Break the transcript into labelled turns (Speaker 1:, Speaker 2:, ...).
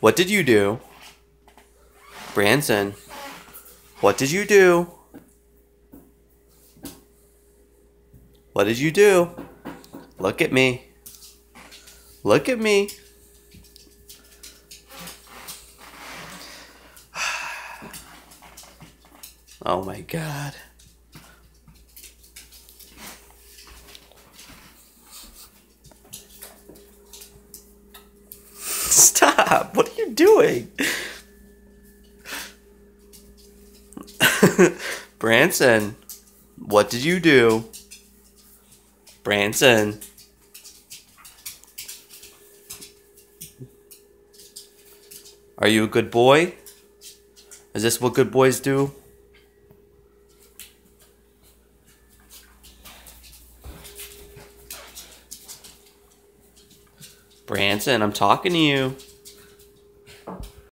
Speaker 1: What did you do? Branson, what did you do? What did you do? Look at me. Look at me. Oh my god. Stop! What you doing? Branson, what did you do? Branson. Are you a good boy? Is this what good boys do? Branson, I'm talking to you.